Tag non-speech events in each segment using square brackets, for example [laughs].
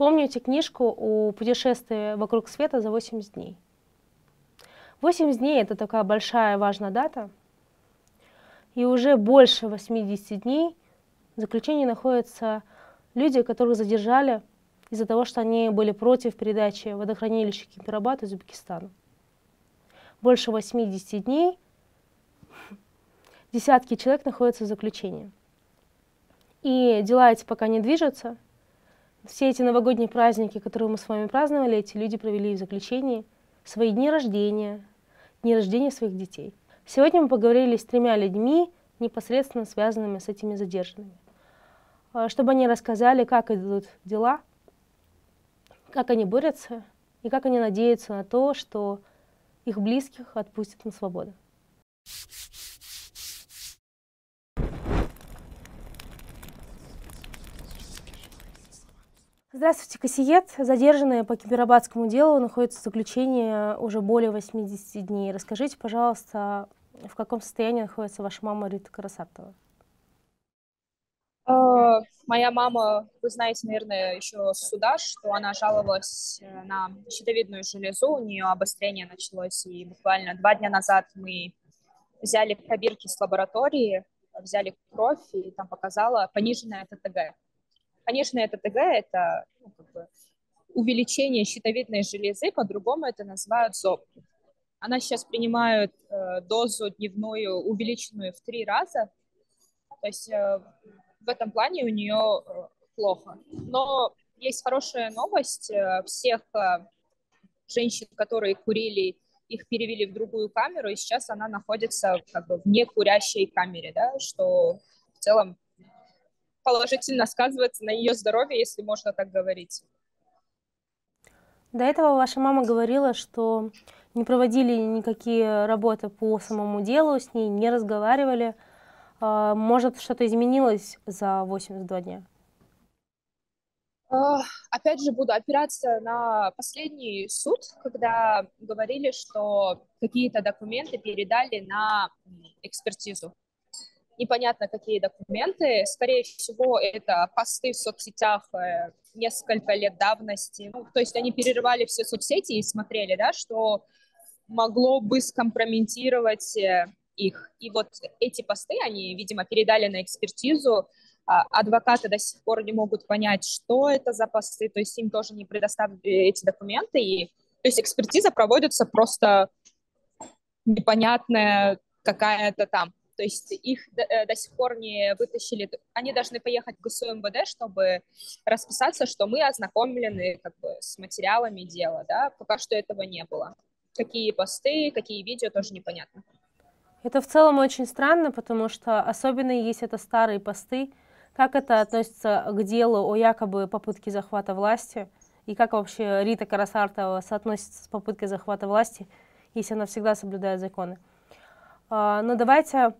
Помните книжку о путешествии вокруг света за 80 дней? 80 дней — это такая большая важная дата, и уже больше 80 дней в заключении находятся люди, которых задержали из-за того, что они были против передачи водохранилища Кемпирабад из Узбекистана. Больше 80 дней десятки человек находятся в заключении. И дела эти пока не движутся. Все эти новогодние праздники, которые мы с вами праздновали, эти люди провели в заключении свои дни рождения, дни рождения своих детей. Сегодня мы поговорили с тремя людьми, непосредственно связанными с этими задержанными, а, чтобы они рассказали, как идут дела, как они борются и как они надеются на то, что их близких отпустят на свободу. Здравствуйте, Кассиет. Задержанные по Кемпирабадскому делу находятся в заключении уже более 80 дней. Расскажите, пожалуйста, в каком состоянии находится ваша мама Рита Карасартова? Uh, моя мама, вы знаете, наверное, еще с что она жаловалась э, на щитовидную железу, у нее обострение началось, и буквально два дня назад мы взяли пробирки с лаборатории, взяли кровь, и там показала пониженное ТТГ. Пониженное ТТГ – это ну, как бы увеличение щитовидной железы, по-другому это называют ЗОП. Она сейчас принимает э, дозу дневную, увеличенную в три раза. То есть э, в этом плане у нее э, плохо. Но есть хорошая новость. Э, всех э, женщин, которые курили, их перевели в другую камеру, и сейчас она находится как бы в некурящей камере, да, что в целом положительно сказывается на ее здоровье, если можно так говорить. До этого ваша мама говорила, что не проводили никакие работы по самому делу с ней, не разговаривали. А, может, что-то изменилось за 82 дня? Опять же, буду опираться на последний суд, когда говорили, что какие-то документы передали на экспертизу. Непонятно, какие документы. Скорее всего, это посты в соцсетях э, несколько лет давности. Ну, то есть они перерывали все соцсети и смотрели, да, что могло бы скомпрометировать э, их. И вот эти посты они, видимо, передали на экспертизу. А адвокаты до сих пор не могут понять, что это за посты, то есть им тоже не предоставили эти документы. И, то есть экспертиза проводится просто непонятная какая-то там. То есть их до, э, до сих пор не вытащили. Они должны поехать в ГСУ МВД, чтобы расписаться, что мы ознакомлены как бы, с материалами дела. Да? Пока что этого не было. Какие посты, какие видео, тоже непонятно. Это в целом очень странно, потому что особенно есть это старые посты. Как это относится к делу о якобы попытке захвата власти? И как вообще Рита Карасартова соотносится с попыткой захвата власти, если она всегда соблюдает законы? А, но давайте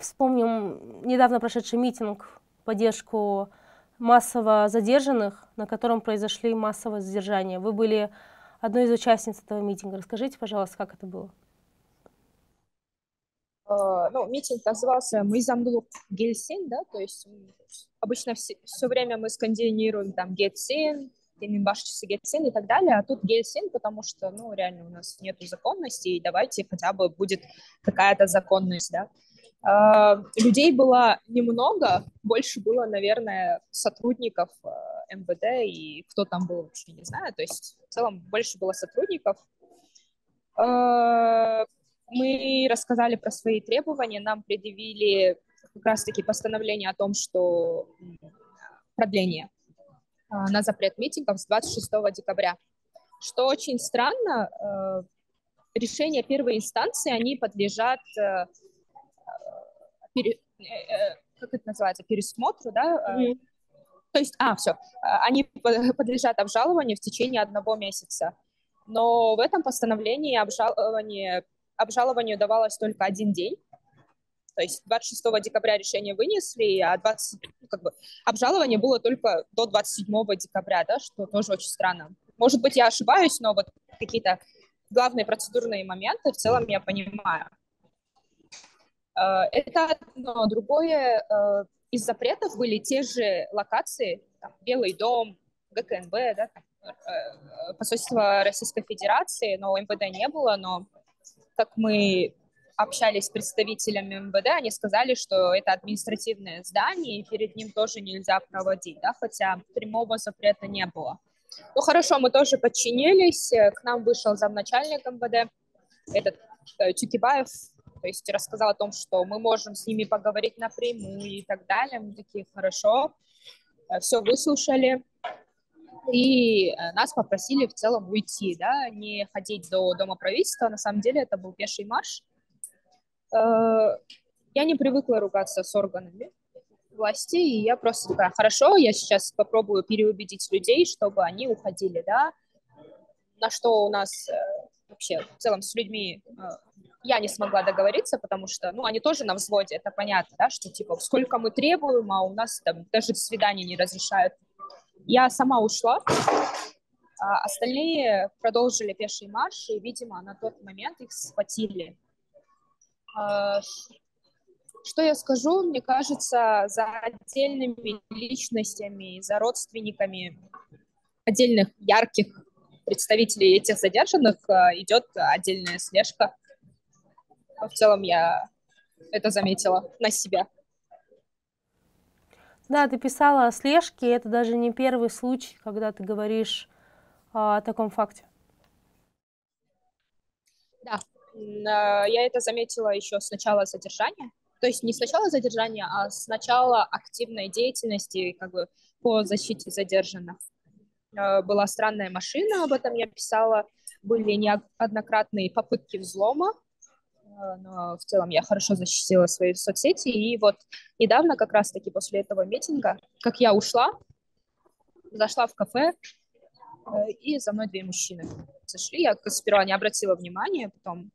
вспомним недавно прошедший митинг в поддержку массово задержанных, на котором произошли массовые задержания. Вы были одной из участниц этого митинга. Расскажите, пожалуйста, как это было? Uh, ну, митинг назывался «Мы замдулук Гельсин», да, то есть обычно все, все время мы скандинируем там Гельсин, Деминбашчисы Гельсин и так далее, а тут Гельсин, потому что, ну, реально у нас нет законности, и давайте хотя бы будет какая-то законность, да. Uh, людей было немного, больше было, наверное, сотрудников uh, МВД и кто там был, вообще не знаю, то есть в целом больше было сотрудников. Uh, мы рассказали про свои требования, нам предъявили как раз-таки постановление о том, что продление на запрет митингов с 26 декабря. Что очень странно, э, решения первой инстанции, они подлежат, э, э, как это называется, пересмотру, да, mm-hmm. то есть, а, все, они подлежат обжалованию в течение одного месяца. Но в этом постановлении обжалование обжалованию давалось только один день. То есть 26 декабря решение вынесли, а 20, ну, как бы, обжалование было только до 27 декабря, да, что тоже очень странно. Может быть, я ошибаюсь, но вот какие-то главные процедурные моменты в целом я понимаю. Э, это одно. Другое, э, из запретов были те же локации, там, Белый дом, ГКНБ, да, э, посольство Российской Федерации, но МВД не было, но как мы общались с представителями МВД, они сказали, что это административное здание, и перед ним тоже нельзя проводить, да, хотя прямого запрета не было. Ну хорошо, мы тоже подчинились, к нам вышел замначальник МВД, этот Чукибаев, то есть рассказал о том, что мы можем с ними поговорить напрямую и так далее. Мы такие, хорошо, э, все выслушали. И э, нас попросили в целом уйти, да, не ходить до Дома правительства. На самом деле это был пеший марш. Э, я не привыкла ругаться с органами власти, и я просто такая, хорошо, я сейчас попробую переубедить людей, чтобы они уходили, да. На что у нас вообще в целом с людьми я не смогла договориться, потому что, ну, они тоже на взводе, это понятно, да, что, типа, сколько мы требуем, а у нас там даже свидания не разрешают. Я сама ушла, а остальные продолжили пеший марш, и, видимо, на тот момент их схватили. А, что я скажу? Мне кажется, за отдельными личностями, за родственниками отдельных ярких представителей этих задержанных а, идет отдельная слежка в целом я это заметила на себя. Да, ты писала о слежке, это даже не первый случай, когда ты говоришь о таком факте. Да, я это заметила еще с начала задержания. То есть не с начала задержания, а с начала активной деятельности как бы, по защите задержанных. Э, была странная машина, об этом я писала. Были неоднократные попытки взлома но в целом я хорошо защитила свои соцсети. И вот недавно, как раз-таки после этого митинга, как я ушла, зашла в кафе, э, и за мной две мужчины зашли. Я сперва не обратила внимания, потом...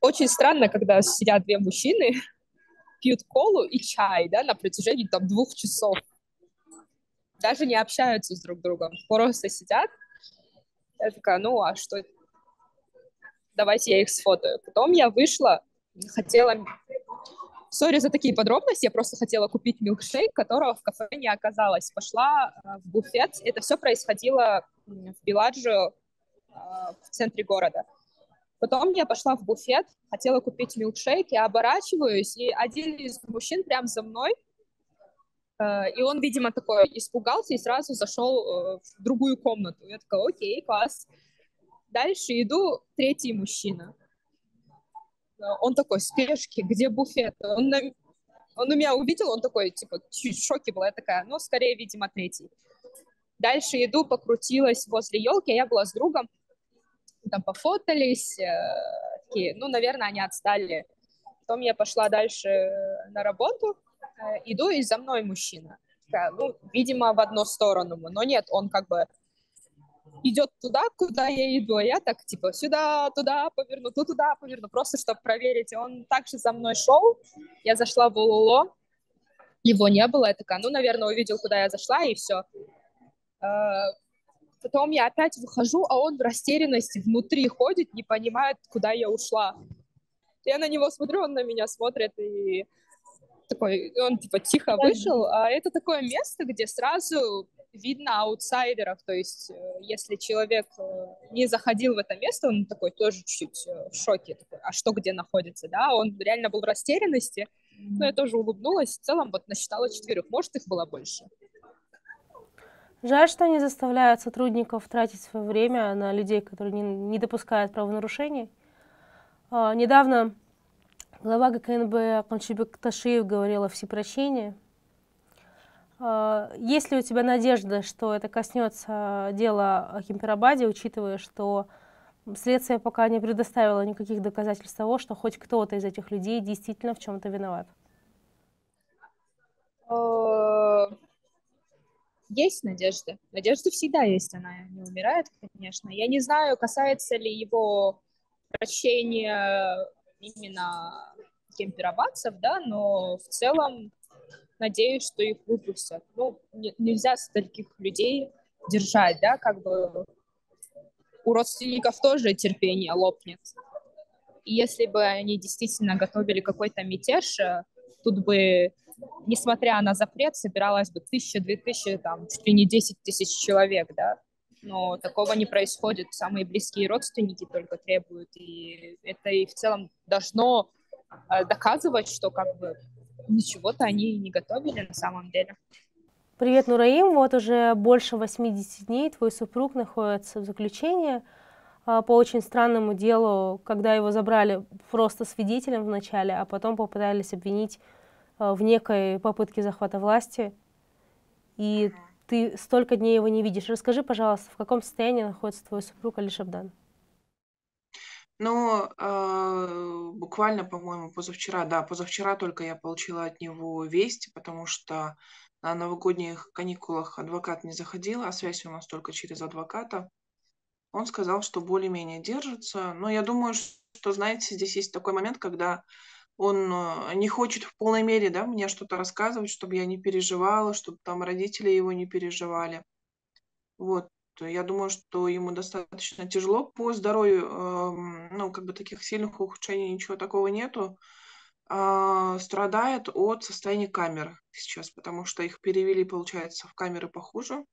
Очень странно, когда сидят две мужчины, [laughs] пьют колу и чай, да, на протяжении там двух часов. Даже не общаются с друг другом, просто сидят. Я такая, ну, а что это? Давайте я их сфотаю. Потом я вышла, хотела... Сори за такие подробности, я просто хотела купить милкшейк, которого в кафе не оказалось. Пошла э, в буфет, это все происходило в Беладжио, э, в центре города. Потом я пошла в буфет, хотела купить милкшейк, я оборачиваюсь, и один из мужчин прям за мной, э, и он, видимо, такой испугался и сразу зашел в другую комнату. Я такая, окей, класс. Дальше иду, третий мужчина. Он такой, спешки, где буфет? Он, на... он у меня увидел, он такой, типа, чуть в шоке была. Я такая, ну, скорее, видимо, третий. Дальше иду, покрутилась возле елки, я была с другом. Там пофотались, э, такие, ну, наверное, они отстали. Потом я пошла дальше на работу, э, иду, и за мной мужчина. Такая, ну, видимо, в одну сторону. Но нет, он как бы идет туда, куда я иду, а я так, типа, сюда, туда поверну, то туда поверну, просто чтобы проверить. Он также за мной шел, я зашла в Лулуло, его не было, я такая, ну, наверное, увидел, куда я зашла, и все. А, потом я опять выхожу, а он в растерянности внутри ходит, не понимает, куда я ушла. Я на него смотрю, он на меня смотрит, и такой, он типа тихо вышел, а это такое место, где сразу видно аутсайдеров, то есть э, если человек э, не заходил в это место, он такой тоже чуть-чуть э, в шоке, такой, а что где находится, да, он реально был в растерянности, но я тоже улыбнулась, в целом вот насчитала четверых, может их было больше. Жаль, что они заставляют сотрудников тратить свое время на людей, которые не, не допускают правонарушений. А, недавно глава ГКНБ Кончибек Ташиев говорил о всепрощении – есть ли у тебя надежда, что это коснется дела о Химперабаде, учитывая, что следствие пока не предоставило никаких доказательств того, что хоть кто-то из этих людей действительно в чем-то виноват? А, есть надежда. Надежда всегда есть, она не умирает, конечно. Я не знаю, касается ли его прощения именно кемперабадцев, да, но в целом надеюсь, что их выпустят. Ну, не, нельзя стольких людей держать, да, как бы у родственников тоже терпение лопнет. И если бы они действительно готовили какой-то мятеж, э, тут бы несмотря на запрет, собиралось бы тысяча, две тысячи, там, чуть ли не десять тысяч человек, да, но такого не происходит, самые близкие родственники только требуют, и это и в целом должно э, доказывать, что как бы ничего-то они не готовили на самом деле. Привет, Нураим. Вот уже больше 80 дней твой супруг находится в заключении а, по очень странному делу, когда его забрали просто свидетелем вначале, а потом попытались обвинить а, в некой попытке захвата власти. И ты столько дней его не видишь. Расскажи, пожалуйста, в каком состоянии находится твой супруг Али Шабдан? Ну, э, буквально, по-моему, позавчера, да, позавчера только я получила от него весть, потому что на новогодних каникулах адвокат не заходил, а связь у нас только через адвоката. Он сказал, что более-менее держится. Но я думаю, что, знаете, здесь есть такой момент, когда он э, не хочет в полной мере да, мне что-то рассказывать, чтобы я не переживала, чтобы там родители его не переживали. Вот. Я думаю, что ему достаточно тяжело по здоровью, эм, ну, как бы таких сильных ухудшений, ничего такого нету. А, страдает от состояния камер сейчас, потому что их перевели, получается, в камеры похуже.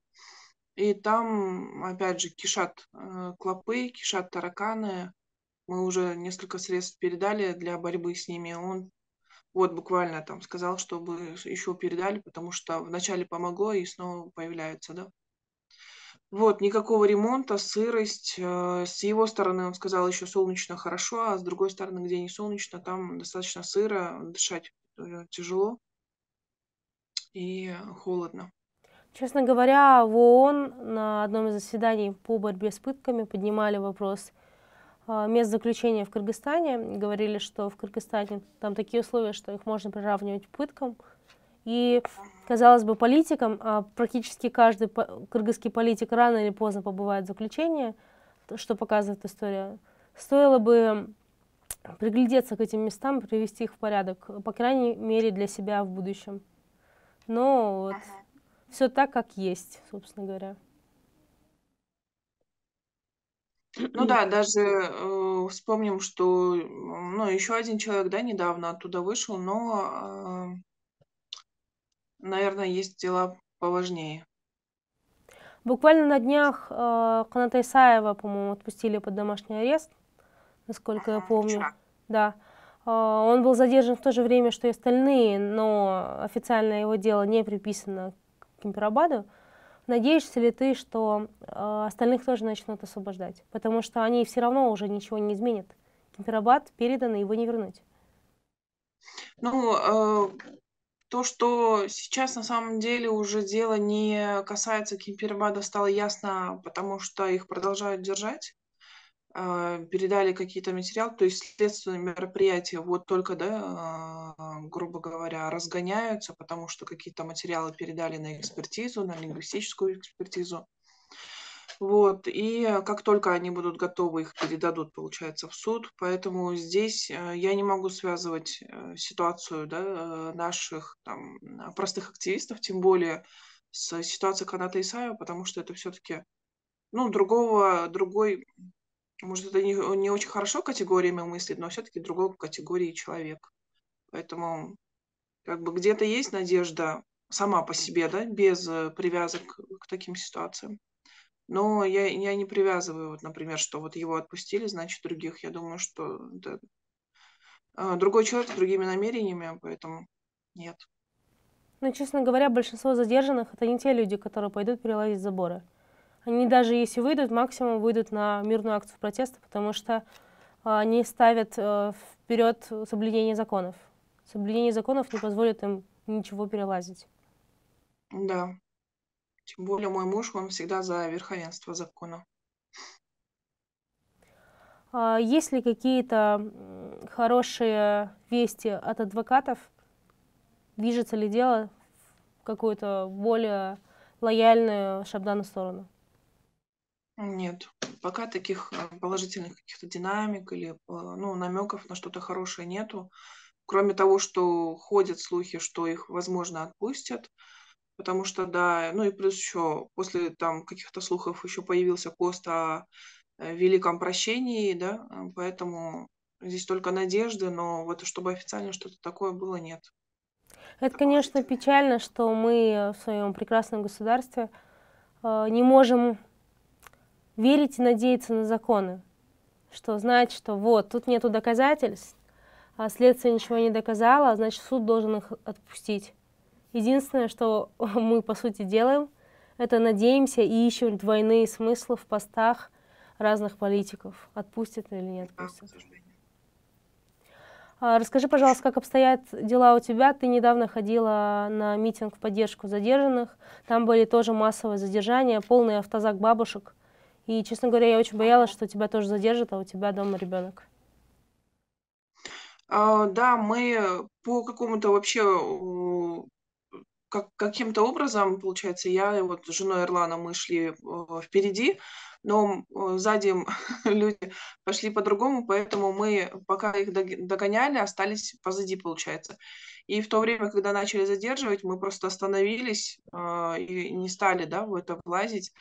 И там, опять же, кишат э, клопы, кишат тараканы, мы уже несколько средств передали для борьбы с ними. Он вот буквально там сказал, чтобы еще передали, потому что вначале помогло и снова появляются, да. Вот, никакого ремонта, сырость. Э, с его стороны он сказал еще солнечно хорошо, а с другой стороны, где не солнечно, там достаточно сыро, дышать тяжело и холодно. Честно говоря, в ООН на одном из заседаний по борьбе с пытками поднимали вопрос а, мест заключения в Кыргызстане. Говорили, что в Кыргызстане там такие условия, что их можно приравнивать к пыткам. И, казалось бы, политикам, а практически каждый кыргызский политик рано или поздно побывает в заключении, что показывает история, стоило бы приглядеться к этим местам, привести их в порядок, по крайней мере, для себя в будущем. Но вот все так, как есть, собственно говоря. Ну да, даже э, вспомним, что ну, еще один человек, да, недавно оттуда вышел, но, э, наверное, есть дела поважнее. Буквально на днях э, Каната Исаева, по-моему, отпустили под домашний арест, насколько я помню. Вчера. Да. Э, он был задержан в то же время, что и остальные, но официально его дело не приписано к Кемперабаду. Надеешься ли ты, что э, остальных тоже начнут освобождать? Потому что они все равно уже ничего не изменят. Кемперабад передан, и его не вернуть. Ну, э, то, что сейчас на самом деле уже дело не касается Кемперабада, стало ясно, потому что их продолжают держать. А, передали какие-то материалы, то есть следственные мероприятия вот только, да, а, грубо говоря, разгоняются, потому что какие-то материалы передали на экспертизу, на лингвистическую экспертизу. Вот, и как только они будут готовы, их передадут, получается, в суд. Поэтому здесь э, я не могу связывать э, ситуацию да, э, наших там, простых активистов, тем более с ситуацией Каната Исаева, потому что это все-таки ну, другого, другой может, это не, не очень хорошо категориями мыслит, но все-таки другой категории человек. Поэтому как бы где-то есть надежда сама по себе, да, без э, привязок к таким ситуациям. Но я, я не привязываю, вот, например, что вот его отпустили, значит, других. Я думаю, что это э, другой человек с другими намерениями, поэтому нет. Ну, честно говоря, большинство задержанных это не те люди, которые пойдут перелазить заборы. Они даже если выйдут, максимум выйдут на мирную акцию протеста, потому что а, они ставят э, вперед соблюдение законов. Соблюдение законов не позволит им ничего перелазить. Да. Тем более мой муж, он всегда за верховенство закона. А есть ли какие-то хорошие вести от адвокатов? Движется ли дело в какую-то более лояльную Шабдану сторону? Нет, пока таких э, положительных каких-то динамик или э, ну, намеков на что-то хорошее нету. Кроме того, что ходят слухи, что их, возможно, отпустят, потому что, да, ну и плюс еще после там каких-то слухов еще появился пост о э, великом прощении, да, поэтому здесь только надежды, но вот чтобы официально что-то такое было, нет. Это, конечно, печально, что мы в своем прекрасном государстве э, не можем верить и надеяться на законы. Что знать, что вот, тут нету доказательств, а следствие ничего не доказало, значит, суд должен их отпустить. Единственное, что [laughs] мы, по сути, делаем, это надеемся и ищем двойные смыслы в постах разных политиков. Отпустят или не отпустят. А, расскажи, пожалуйста, как обстоят дела у тебя? Ты недавно ходила на митинг в поддержку задержанных. Там были тоже массовые задержания, полный автозак бабушек. И, честно говоря, я очень боялась, что тебя тоже задержат, а у тебя дома ребенок. А, да, мы по какому-то вообще как, каким-то образом, получается, я и вот с женой Ирлана мы шли э, впереди, но э, сзади [laughs] люди пошли по-другому, поэтому мы, пока их догоняли, остались позади, получается. И в то время, когда начали задерживать, мы просто остановились э, и не стали да, в это влазить,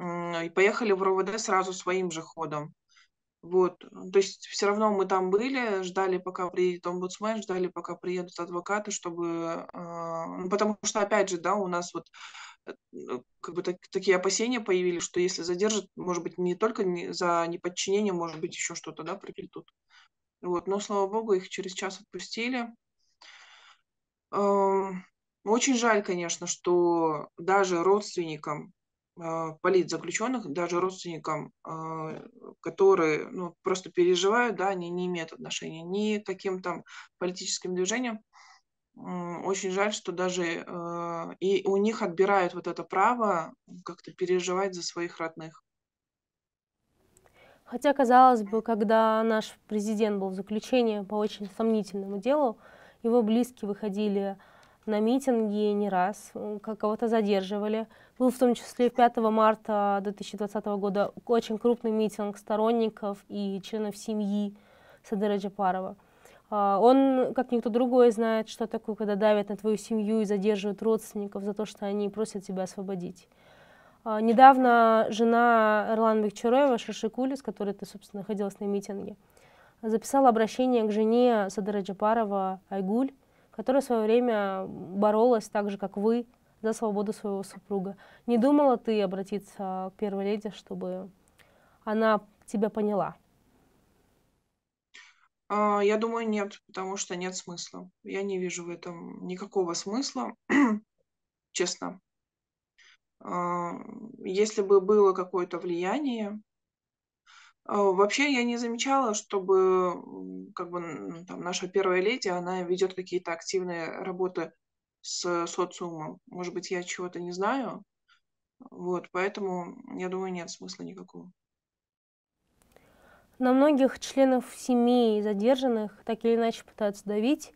э, и поехали в РОВД сразу своим же ходом. Вот, то есть все равно мы там были, ждали, пока приедет омбудсмен, ждали, пока приедут адвокаты, чтобы, э, потому что, опять же, да, у нас вот э, ну, как бы так, такие опасения появились, что если задержат, может быть, не только не, за неподчинение, может быть, еще что-то, да, приплетут. Вот, но, слава богу, их через час отпустили. Э, очень жаль, конечно, что даже родственникам политзаключенных, даже родственникам, а, которые ну, просто переживают, да, они не имеют отношения ни к каким там политическим движениям. Очень жаль, что даже а, и у них отбирают вот это право как-то переживать за своих родных. Хотя, казалось бы, когда наш президент был в заключении по очень сомнительному делу, его близкие выходили на митинги не раз, кого-то задерживали. Был в том числе 5 марта 2020 года очень крупный митинг сторонников и членов семьи Садыра Джапарова. А, он, как никто другой, знает, что такое, когда давят на твою семью и задерживают родственников за то, что они просят тебя освободить. А, недавно жена Эрлана Бекчуроева, Шашикули, с которой ты, собственно, находилась на митинге, записала обращение к жене Садыра Джапарова Айгуль, которая в свое время боролась так же, как вы, за свободу своего супруга. Не думала ты обратиться к первой леди, чтобы она тебя поняла? А, я думаю, нет, потому что нет смысла. Я не вижу в этом никакого смысла, [clears throat] честно. А, если бы было какое-то влияние, вообще я не замечала, чтобы как бы там наша первая леди, она ведет какие-то активные работы с социумом. Может быть, я чего-то не знаю. Вот, поэтому я думаю, нет смысла никакого. На многих членов семьи задержанных так или иначе пытаются давить.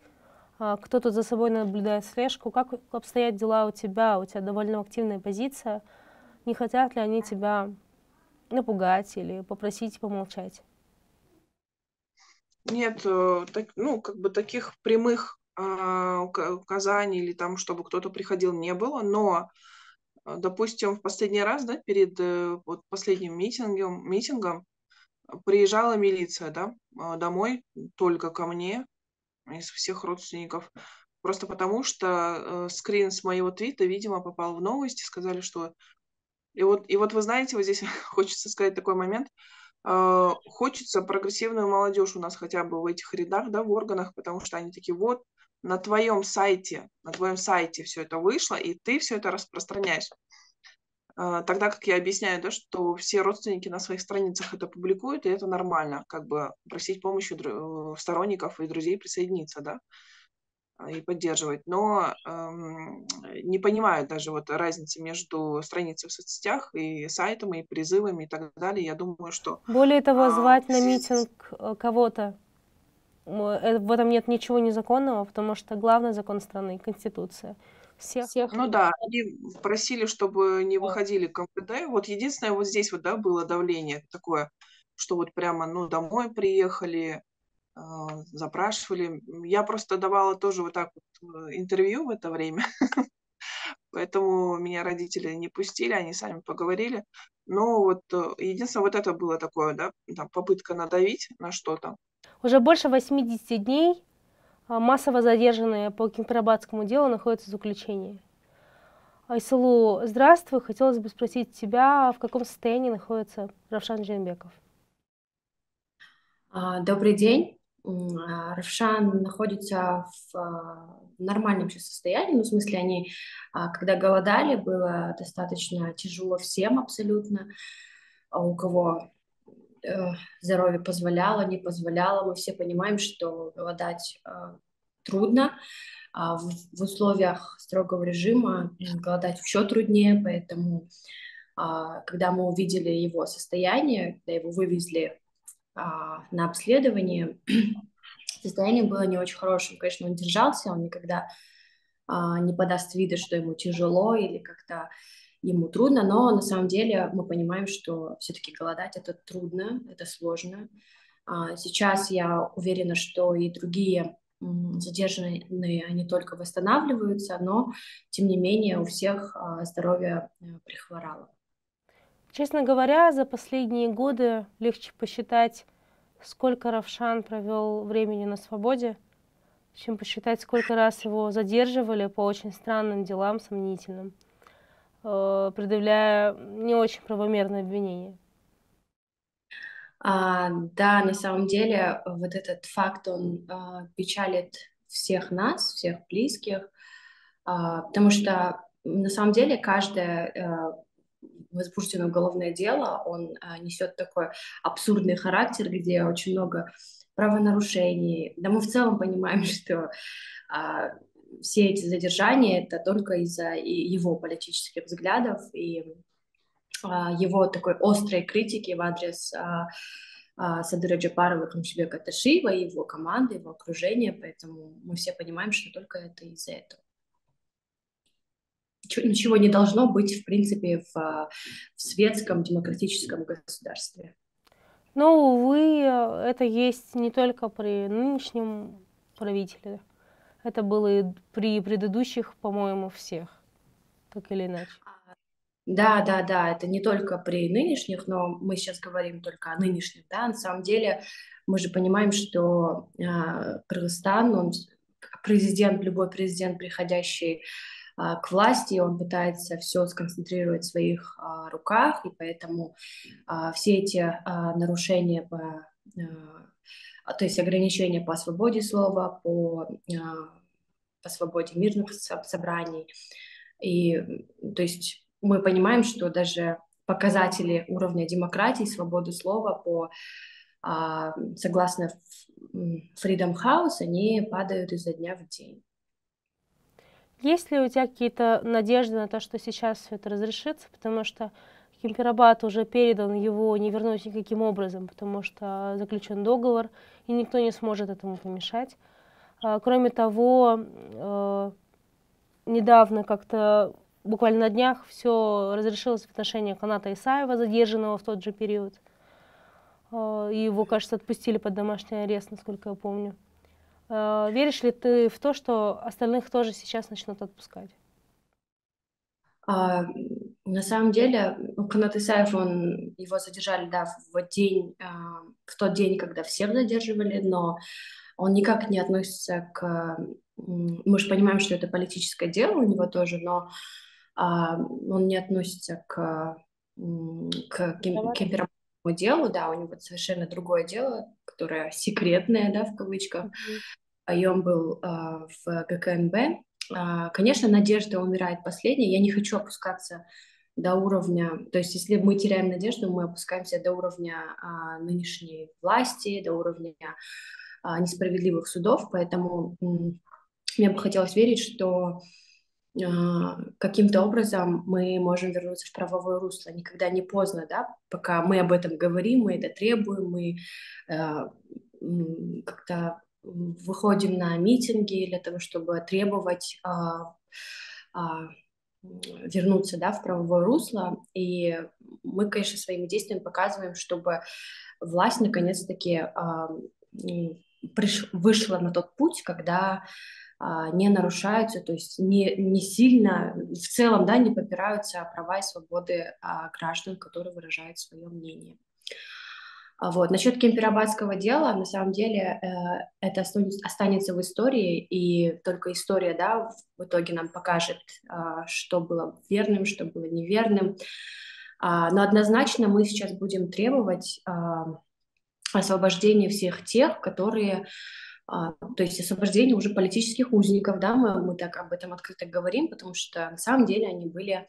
А, кто-то за собой наблюдает слежку. Как обстоят дела у тебя? У тебя довольно активная позиция. Не хотят ли они тебя напугать или попросить помолчать? Нет, э, так, ну, как бы таких прямых э, указаний или там, чтобы кто-то приходил, не было, но, э, допустим, в последний раз, да, перед э, вот последним митингом, митингом приезжала милиция, да, э, домой только ко мне из всех родственников, просто потому что э, скрин с моего твита, видимо, попал в новости, сказали, что и вот, и вот вы знаете, вот здесь [laughs] хочется сказать такой момент. Э, хочется прогрессивную молодежь у нас хотя бы в этих рядах, да, в органах, потому что они такие, вот, на твоем сайте, на твоем сайте все это вышло, и ты все это распространяешь. Э, тогда как я объясняю, да, что все родственники на своих страницах это публикуют, и это нормально, как бы просить помощи сторонников и друзей присоединиться, да. А, и поддерживать, но эм, не понимают даже вот разницы между страницей в соцсетях и сайтом, и призывами и так далее. Я думаю, что... Более того, а, звать а, на митинг э, кого-то, э, в этом нет ничего незаконного, потому что главный закон страны — Конституция. Всех. Всех. Ну да, они просили, чтобы не выходили к МВД. Вот единственное, вот здесь вот, да, было давление такое, что вот прямо, ну, домой приехали, запрашивали. Я просто давала тоже вот так вот э, интервью в это время, [laughs] поэтому меня родители не пустили, они сами поговорили. Но вот э, единственное, вот это было такое, да, там, попытка надавить на что-то. Уже больше 80 дней массово задержанные по Кемпирабадскому делу находятся в заключении. Айсулу, здравствуй. Хотелось бы спросить тебя, в каком состоянии находится Равшан Дженбеков? А, добрый день. А, Равшан находится в а, нормальном сейчас состоянии, ну, в смысле, они, когда голодали, было достаточно тяжело всем абсолютно, у кого э, здоровье позволяло, не позволяло, мы все понимаем, что голодать трудно, а в, в условиях строгого режима голодать еще труднее, поэтому а, когда мы увидели его состояние, когда его вывезли а, на обследование, [clears throat] состояние было не очень хорошим. Конечно, он держался, он никогда не подаст вида, что ему тяжело или как-то ему трудно, но на самом деле мы понимаем, что все-таки голодать это трудно, это сложно. Сейчас я уверена, что и другие задержанные, они только восстанавливаются, но, тем не менее, у всех а, здоровье э, прихворало. Честно говоря, за последние годы легче посчитать, сколько Равшан провел времени на свободе, чем посчитать, сколько раз его задерживали по очень странным делам, сомнительным, э, предъявляя не очень правомерные обвинения. А, да, на самом деле вот этот факт, он а, печалит всех нас, всех близких, а, потому что на самом деле каждое возбужденное уголовное дело, он а, несет такой абсурдный характер, где очень много правонарушений. Да мы в целом понимаем, [laughs] что а, все эти задержания это только из-за его политических взглядов и а, его такой острой критики в адрес Садыра Джапарова, Камшибека Ташиева, его команды, его окружения, поэтому мы все понимаем, что только это из-за этого. Ничего не должно быть, в принципе, в, в светском демократическом государстве. Но, увы, это есть не только при нынешнем правителе. Это было и при предыдущих, по-моему, всех, так или иначе. Да, да, да, это не только при нынешних, но мы сейчас говорим только о нынешних, да, на самом деле мы же понимаем, что э, Кыргызстан, он президент, любой президент, приходящий к власти, он пытается все сконцентрировать в своих э, руках, и поэтому э, все эти нарушения по, то есть ограничения по свободе слова, по, по свободе мирных собраний, и то есть мы понимаем, что даже показатели уровня демократии, свободы слова по а, согласно Freedom House, они падают изо дня в день. Есть ли у тебя какие-то надежды на то, что сейчас все это разрешится? Потому что Кемпирабад уже передан, его не вернуть никаким образом, потому что заключен договор, и никто не сможет этому помешать. А, кроме того, э, недавно как-то буквально на днях все разрешилось в отношении Каната Исаева, задержанного в тот же период. А, и его, кажется, отпустили под домашний арест, насколько я помню. А, веришь ли ты в то, что остальных тоже сейчас начнут отпускать? А, на самом деле, Канат Исаев, он, его задержали, да, в день, а, в тот день, когда всех задерживали, но он никак не относится к... Мы же понимаем, что это политическое дело у него тоже, но а, он не относится к, к кемпераментному делу, да, у него совершенно другое дело, которое секретное, да, в кавычках, mm-hmm. и он был а, в ГКНБ. А, конечно, надежда умирает последняя, я не хочу опускаться до уровня, то есть если мы теряем надежду, мы опускаемся до уровня а, нынешней власти, до уровня а, несправедливых судов, поэтому м- мне бы хотелось верить, что каким-то образом мы можем вернуться в правовое русло. Никогда не поздно, да, пока мы об этом говорим, мы это требуем, мы э, как-то выходим на митинги для того, чтобы требовать э, э, вернуться да, в правовое русло. И мы, конечно, своими действиями показываем, чтобы власть наконец-таки э, приш, вышла на тот путь, когда а, не нарушаются, то есть не, не сильно, в целом, да, не попираются права и свободы а, граждан, которые выражают свое мнение. А вот. Насчет кемпирабадского дела, на самом деле, э, это останется в истории, и только история, да, в итоге нам покажет, а, что было верным, что было неверным. А, но однозначно мы сейчас будем требовать освобождения всех тех, которые то есть освобождение уже политических узников, да, мы, мы так об этом открыто говорим, потому что на самом деле они были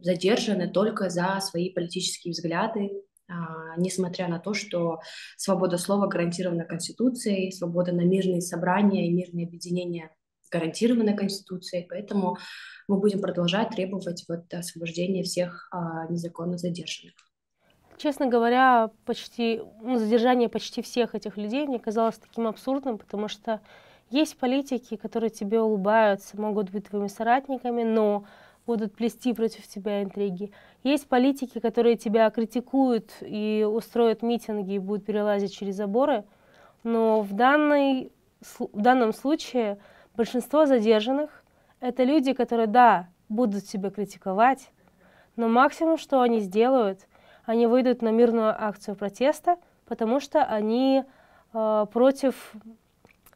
задержаны только за свои политические взгляды, а, несмотря на то, что свобода слова гарантирована Конституцией, свобода на мирные собрания и мирные объединения гарантирована Конституцией, поэтому мы будем продолжать требовать вот освобождения всех а, незаконно задержанных. Честно говоря, почти ну, задержание почти всех этих людей мне казалось таким абсурдным, потому что есть политики, которые тебе улыбаются, могут быть твоими соратниками, но будут плести против тебя интриги. Есть политики, которые тебя критикуют и устроят митинги и будут перелазить через заборы, но в, данной, в данном случае большинство задержанных — это люди, которые, да, будут тебя критиковать, но максимум, что они сделают, они выйдут на мирную акцию протеста, потому что они э, против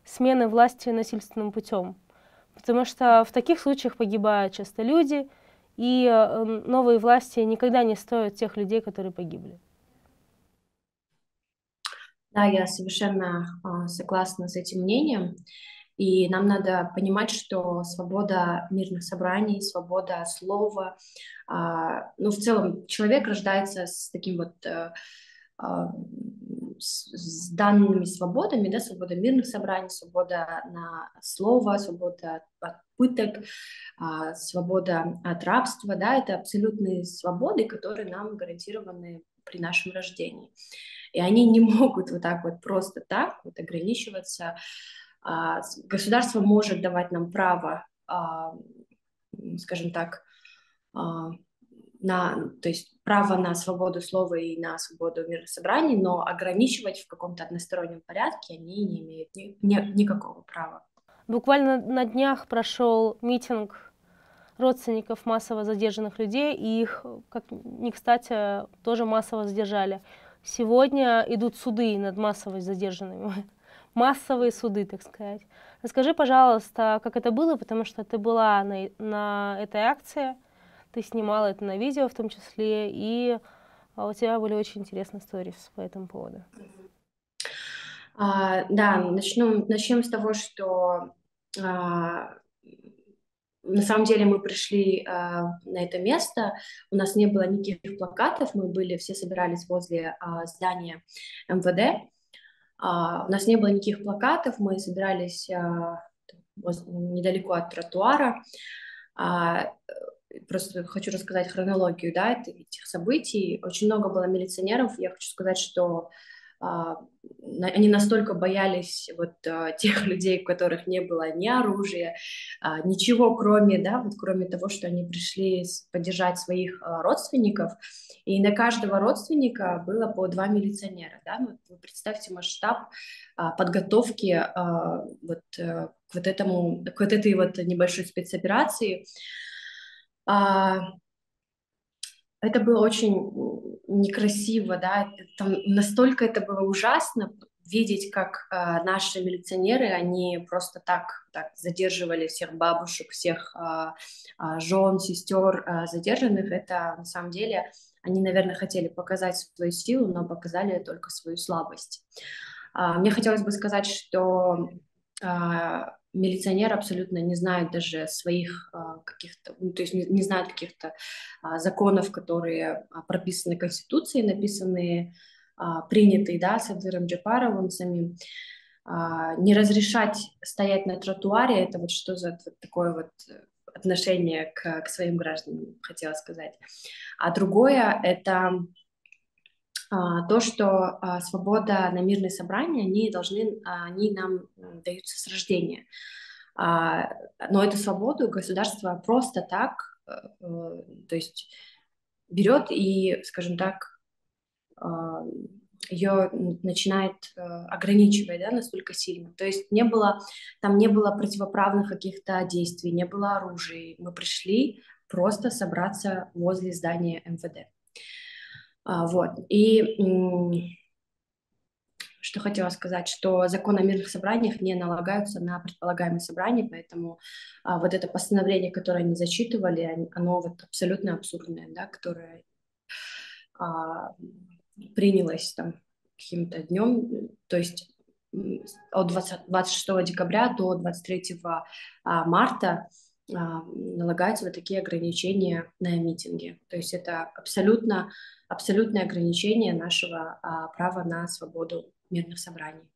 смены власти насильственным путем. Потому что в таких случаях погибают часто люди, и э, новые власти никогда не стоят тех людей, которые погибли. Да, я совершенно э, согласна с этим мнением. И нам надо понимать, что свобода мирных собраний, свобода слова, э, ну, в целом человек рождается с таким вот э, с данными свободами, да, свобода мирных собраний, свобода на слово, свобода от пыток, а, свобода от рабства, да, это абсолютные свободы, которые нам гарантированы при нашем рождении. И они не [laughs] могут вот так вот просто так вот ограничиваться. А, государство может давать нам право, а, скажем так, на, то есть право на свободу слова и на свободу мира собраний, но ограничивать в каком-то одностороннем порядке они не имеют ни, ни, никакого права. Буквально на днях прошел митинг родственников массово задержанных людей, и их, как не кстати, тоже массово задержали. Сегодня идут суды над массово задержанными. [laughs] Массовые суды, так сказать. Расскажи, пожалуйста, как это было, потому что ты была на, на этой акции. Ты снимала это на видео в том числе, и а, у тебя были очень интересные истории по этому поводу. А, да, начну, начнем с того, что а, на самом деле мы пришли а, на это место, у нас не было никаких плакатов, мы были, все собирались возле а, здания МВД, а, у нас не было никаких плакатов, мы собирались а, недалеко от тротуара, а, просто хочу рассказать хронологию да, этих событий. Очень много было милиционеров. Я хочу сказать, что они настолько боялись вот а, [laughs] тех людей, у которых не было ни оружия, а, ничего, кроме, да, вот кроме того, что они пришли поддержать своих а, родственников, и на каждого родственника было по два милиционера, да, ну, вы представьте масштаб а, подготовки а, вот а, к вот этому, к вот этой вот небольшой спецоперации, а, это было очень некрасиво, да, там настолько это было ужасно видеть, как а, наши милиционеры, они просто так, так задерживали всех бабушек, всех а, а, жен, сестер а, задержанных, это на самом деле они, наверное, хотели показать свою силу, но показали только свою слабость. А, мне хотелось бы сказать, что а, милиционеры абсолютно не знают даже своих а, каких-то, ну, то есть не, не знают каких-то а, законов, которые а, прописаны Конституцией, написанные, а, принятые, да, Садыром Джапаровым самим. Не разрешать стоять на тротуаре, это вот что за вот такое вот отношение к, к своим гражданам, хотела сказать. А другое — это то, что а, свобода на мирные собрания, они должны, а, они нам даются с рождения. Но эту свободу государство просто так, э, э, то есть берет и, скажем так, ее начинает э, ограничивать да, настолько сильно. То есть не было, там не было противоправных каких-то действий, не было оружия. Мы пришли просто собраться возле здания МВД. А, вот. И что хотела сказать, что закон о мирных собраниях не налагаются на предполагаемые собрания, поэтому а, вот это постановление, которое они зачитывали, оно вот абсолютно абсурдное, да, которое а, принялось там каким-то днем, то есть от 20, 26 декабря до 23 а, марта налагаются вот такие ограничения на митинги. То есть это абсолютно, абсолютное ограничение нашего а, права на свободу мирных собраний.